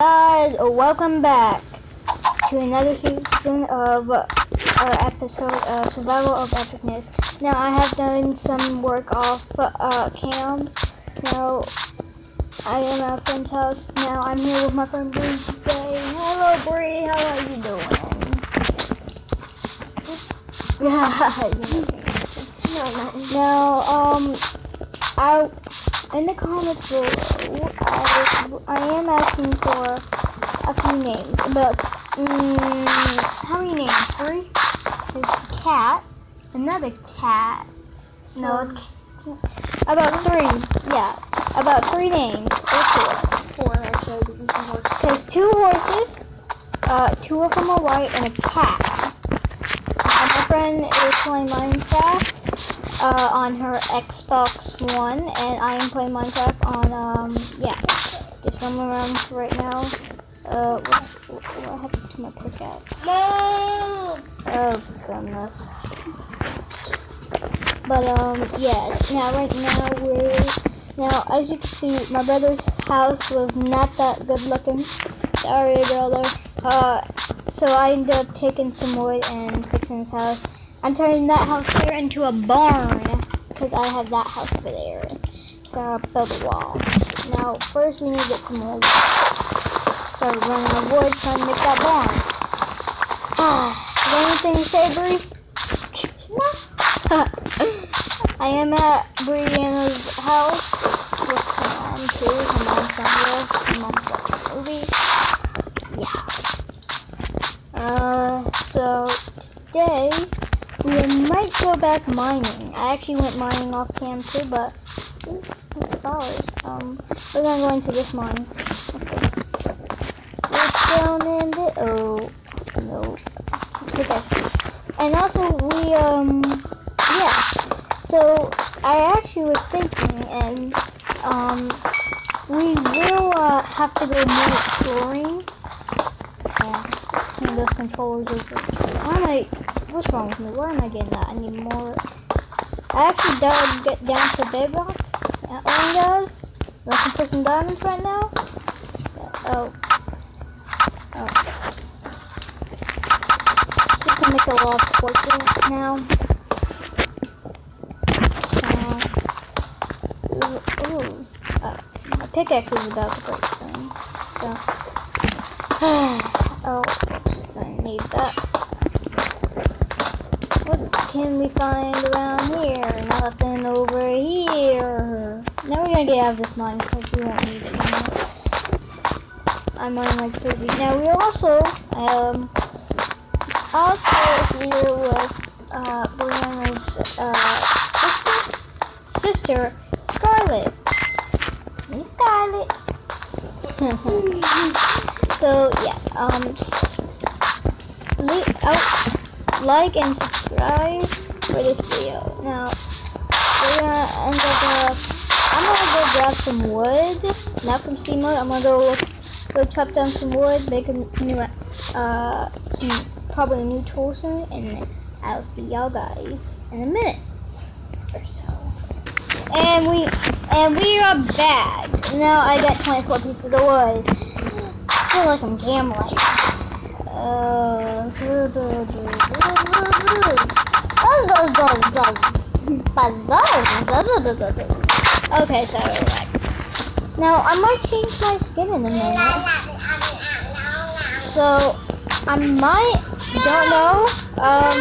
guys, welcome back to another season of uh, our episode of Survival of Epicness. Now, I have done some work off uh, cam. Now, I am at a friend's house. Now, I'm here with my friend Bree today. Hello, Bree. How are you doing? Yeah. no, Now, um, I in the comments below, I, I am asking for a few names. About, um, how many names? Three? There's a cat, another cat. So, no, about three. Yeah, about three names. Or four. four actually because. There's two horses, uh, two of them are white, and a cat. And my friend is playing Minecraft uh, on her Xbox One, and I am playing Minecraft on, um, yeah, just roaming around right now. Uh, what's, what happened to my pickaxe? No! Oh, goodness. But, um, yeah, now, right now, we're, now, as you can see, my brother's house was not that good looking. Sorry, brother. Uh, so I ended up taking some wood and fixing his house. I'm turning that house here into a barn because I have that house over there. Gotta build a wall. Now, first we need to get some wood. Start running of wood trying to make that barn. There anything? No. I am at Breanna's house with her mom too. Her mom's not here. Her mom's watching a movie. Yeah. Uh, so today we might go back mining. I actually went mining off cam too, but flowers. Um, we're gonna go into this mine. Let's go. Down in the oh no. Okay. And also we um yeah. So I actually was thinking, and um we will uh, have to go more exploring. Yeah, turn those controllers am I? What's wrong with me? Why am I getting that? I need more. I actually dug get down to bedrock. That one does. Looking put some diamonds right now. Oh. Oh. Just gonna make a lot of torches now. Uh, ooh, ooh. Uh, my pickaxe is about to break soon. So. oh, oops, I need that. Can we find around here? Nothing over here. Now we're gonna get out of this mine because we won't need it anymore. I'm on like crazy. Now we also, um, also here with, uh, Breanna's, uh, sister, sister, Scarlet. Hey, Scarlet. so, yeah, um, out, like and subscribe for this video. Now, we're gonna end up, uh, I'm gonna go grab some wood, not from Steam mode, I'm gonna go look, go chop down some wood, make a new, uh, some, probably a new tool soon, and I'll see y'all guys in a minute or so. And we, and we are back. Now I got 24 pieces of wood. I feel like I'm gambling. Uh, okay, so. Now I might change my skin in a minute. So I might don't know. Um,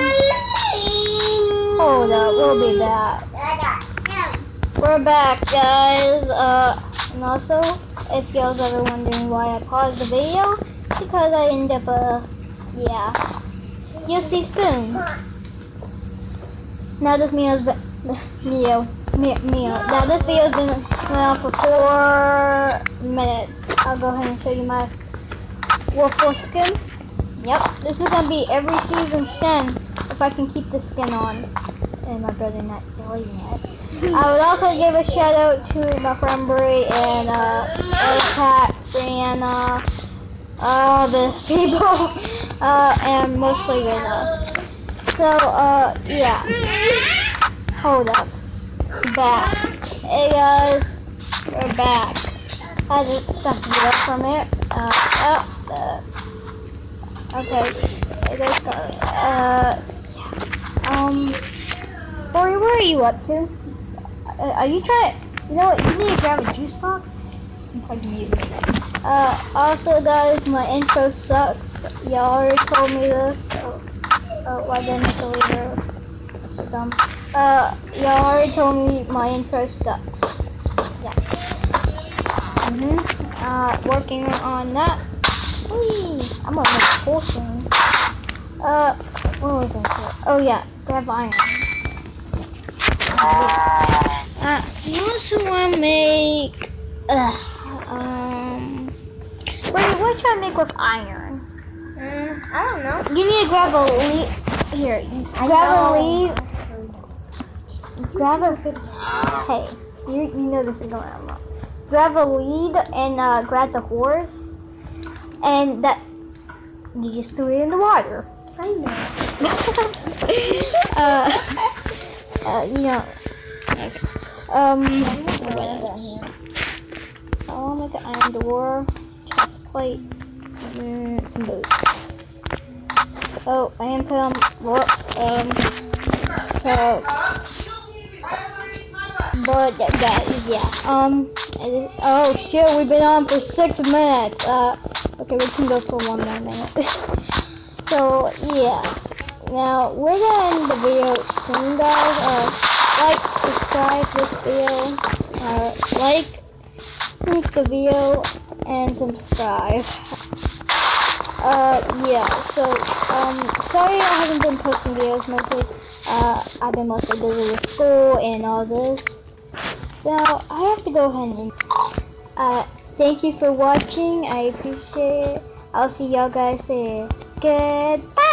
hold up, we'll be back. We're back, guys. Uh, and also, if y'all's ever wondering why I paused the video, because I end up, uh, yeah. You'll see soon. Now this been, Mio, Mio, Mio. Now this video's been going on for four minutes. I'll go ahead and show you my Wolf Wolf skin. Yep, this is gonna be every season skin if I can keep the skin on. And my brother not deleting it. I would also give a shout out to my friend Brie and uh Cat, Breanna, all this people, uh, and mostly Rina. So, uh, yeah. Hold up. Back. Hey guys, we're back. I had to stuff to get up from it. Uh, Okay. There's Scarlet. Uh, yeah. um, Lori, where are you up to? Uh, are you trying? You know what? You need to grab a juice box and play music. Uh, also, guys, my intro sucks. Y'all already told me this, so uh, why didn't I delete her? So dumb. Uh, y'all already told me my intro sucks. Yeah. Mhm. Uh, working on that. Whee! I'm make a whole thing. Uh, what was I saying? Oh yeah, grab iron. Uh, you also wanna make, uh, um, wait, what should I make with iron? I don't know. You need to grab a lead. Here, grab a lead. Grab a. Hey, you you know this is going on wrong. Grab a lead and uh, grab the horse, and that you just threw it in the water. I know. uh, uh, you know. Okay. Um. What else? I want to make an iron door, chest plate, and some boots. Oh, I am on whoops. Um. So. But that, yeah. Um. it- Oh shit, we've been on for six minutes. Uh. Okay, we can go for one more minute. so yeah. Now we're gonna end the video soon, guys. Uh, like, subscribe this video. Uh, like, like the video, and subscribe. Uh, yeah. So, um, sorry I haven't been posting videos mostly. Uh, I've been mostly busy with school and all this. Now I have to go ahead and. Uh, thank you for watching. I appreciate it. I'll see y'all guys there. Goodbye.